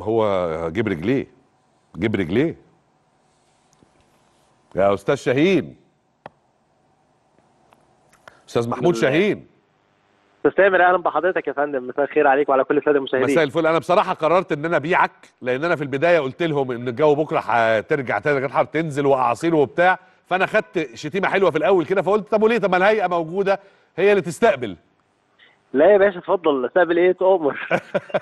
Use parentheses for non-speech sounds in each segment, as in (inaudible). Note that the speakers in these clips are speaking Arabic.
هو جيب رجليه جيب رجليه. يا أستاذ شاهين. أستاذ محمود. شاهين. أستاذ تامر أهلا بحضرتك يا فندم. مساء الخير عليك وعلى كل السادة المشاهدين. مساء الفل. أنا بصراحة قررت إن أنا أبيعك لأن أنا في البداية قلت لهم إن الجو بكرة هترجع الحراره تنزل وأعاصير وبتاع. فأنا خدت شتيمة حلوة في الأول كده فقلت طب وليه؟ طب ما الهيئة موجودة هي اللي تستقبل. لا يا باشا اتفضل استقبل إيه؟ تؤمر.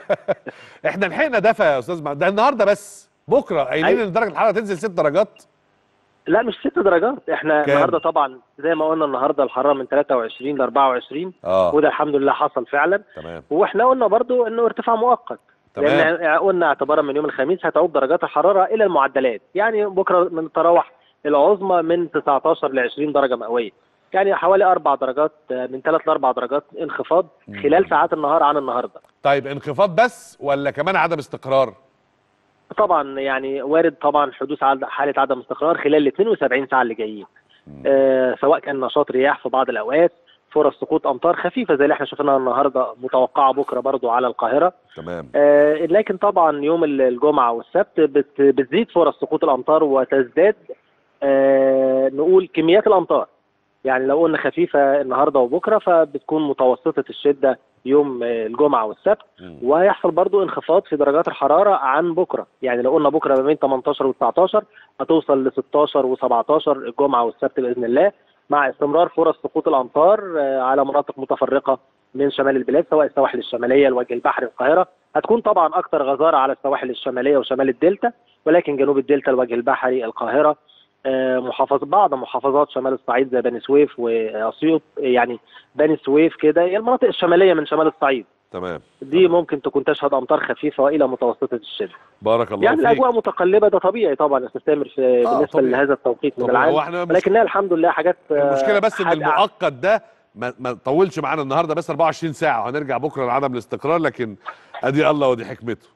(laughs) إحنا لحقنا دفى يا أستاذ ده النهارده بس. بكرة. قايلين أيوة. إن درجة الحرارة تنزل 6 درجات. لا مش ست درجات. إحنا كام؟ النهارده طبعا زي ما قلنا النهارده الحرارة من 23 ل 24 آه. وده الحمد لله حصل فعلا. تمام. وإحنا قلنا برضو إنه ارتفاع مؤقت. تمام. لأن قلنا اعتبارا من يوم الخميس هتعود درجات الحرارة إلى المعدلات. يعني بكرة من تراوح العظمى من 19 ل 20 درجة مئوية. يعني حوالي أربع درجات من ثلاث لأربع درجات انخفاض. خلال ساعات النهار عن النهارده. طيب انخفاض بس ولا كمان عدم استقرار؟ طبعا يعني وارد طبعا حدوث حالة عدم استقرار خلال ال 72 ساعة اللي جايين. آه سواء كان نشاط رياح في بعض الأوقات فرص سقوط أمطار خفيفة زي اللي إحنا شفناها النهارده متوقعة بكرة برضو على القاهرة. تمام. آه لكن طبعا يوم ال- الجمعة والسبت بت- بتزيد فرص سقوط الأمطار وتزداد آه نقول كميات الأمطار. يعني لو قلنا خفيفة النهارده وبكرة فبتكون متوسطة الشدة يوم الجمعة والسبت. وهيحصل برضو انخفاض في درجات الحرارة عن بكرة. يعني لو قلنا بكرة ما بين 18 و 19 هتوصل ل 16 و 17 الجمعة والسبت بإذن الله مع استمرار فرص سقوط الأمطار آه، على مناطق متفرقة من شمال البلاد سواء السواحل الشمالية الوجه البحري القاهرة. هتكون طبعا أكثر غزارة على السواحل الشمالية وشمال الدلتا ولكن جنوب الدلتا الوجه البحري القاهرة. محافظ بعض محافظات شمال الصعيد زي بني سويف وأسيوط. يعني بني سويف كده المناطق الشمالية من شمال الصعيد. تمام. دي ممكن تكون تشهد امطار خفيفة والى متوسطة الشدة. بارك الله يعني فيك. الاجواء متقلبة ده طبيعي طبعا يا أستاذ في آه، بالنسبة طبيعي. لهذا التوقيت من العام. إحنا مش... الحمد لله حاجات آه، المشكلة بس إن المؤقت ده ما, ما طولش معانا النهارده بس 24 ساعة. وهنرجع بكرة لعدم الاستقرار لكن أدي الله ودي حكمته.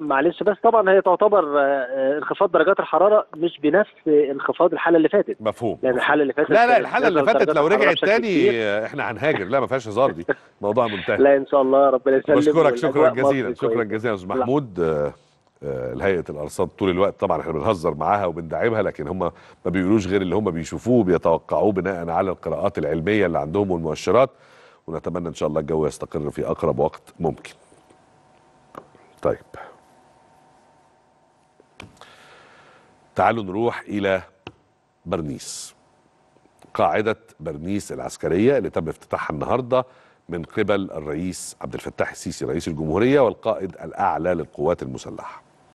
معلش بس طبعا هي تعتبر آه، آه، انخفاض درجات الحرارة مش بنفس انخفاض الحالة اللي فاتت. مفهوم. لأن الحالة اللي فاتت لا لا الحالة اللي فاتت لو رجعت تاني (laughs) إحنا هنهاجر. لا ما فيهاش هزار دي. موضوع منتهي. لا إن شاء الله ربنا يسلم بشكرك شكرا جزيلا شكرا. جزيلا يا أستاذ. محمود. آه، الهيئة الأرصاد طول الوقت طبعا إحنا بنهزر معاها وبندعمها لكن هم ما بيقولوش غير اللي هم بيشوفوه وبيتوقعوه بناء على القراءات العلمية اللي عندهم والمؤشرات. ونتمنى إن شاء الله الجو يستقر في أقرب وقت ممكن. طيب. تعالوا نروح إلى برنيس قاعدة برنيس العسكرية اللي تم افتتاحها النهارده من قبل الرئيس عبد الفتاح السيسي رئيس الجمهورية والقائد الأعلى للقوات المسلحة.